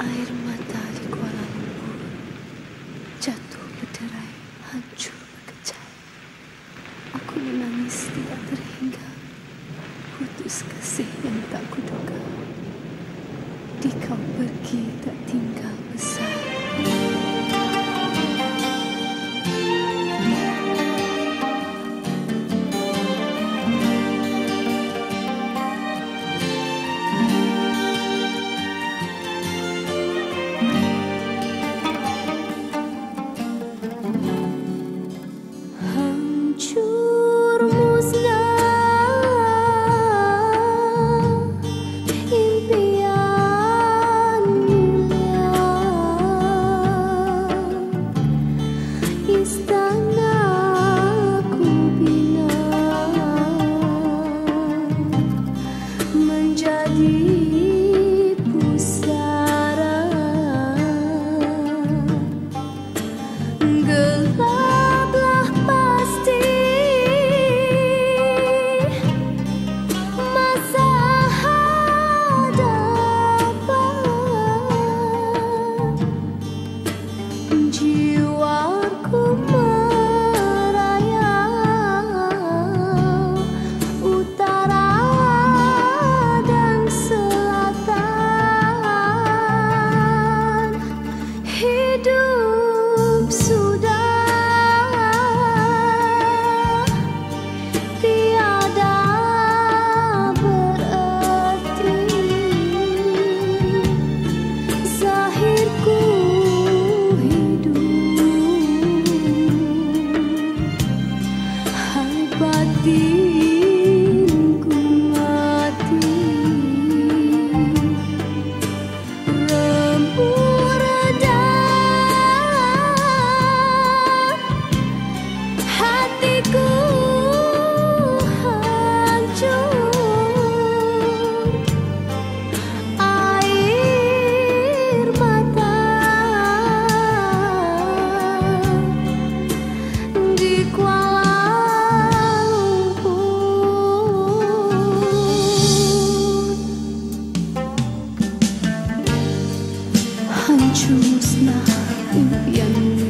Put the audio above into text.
Air mata di Kuala Lumpur jatuh berderai, hancur berkecai. Aku menangis tidak terhingga, putus kasih yang tak kuduga. Di kau pergi tak tinggal besar. You. na yên